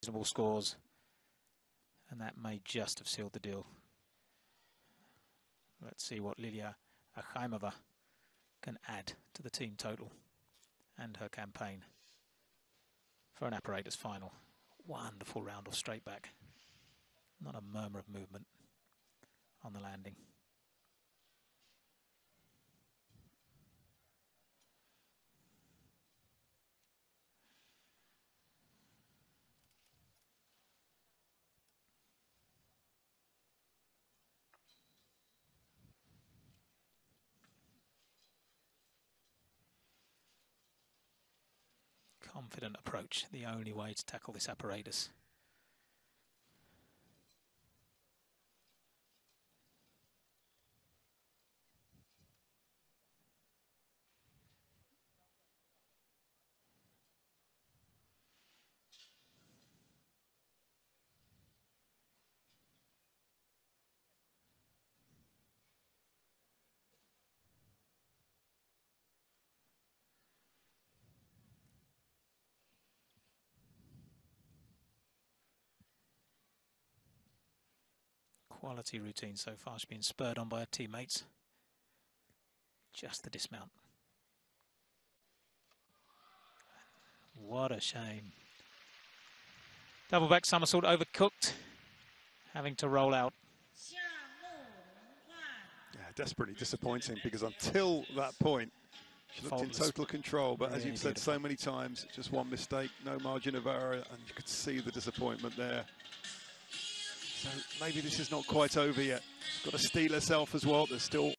reasonable scores. And that may just have sealed the deal. Let's see what Liliia Akhaimova can add to the team total and her campaign for an apparatus final. Wonderful round of straight back. Not a murmur of movement on the landing. Confident approach, the only way to tackle this apparatus. Quality routine so far. She's been spurred on by her teammates. Just the dismount. What a shame. Double back somersault overcooked, having to roll out. Yeah, desperately disappointing because until that point, she looked Faultless. in total control. But really as you've said so many times, just one mistake, no margin of error, and you could see the disappointment there. So maybe this is not quite over yet. She's got to steel herself as well. There's still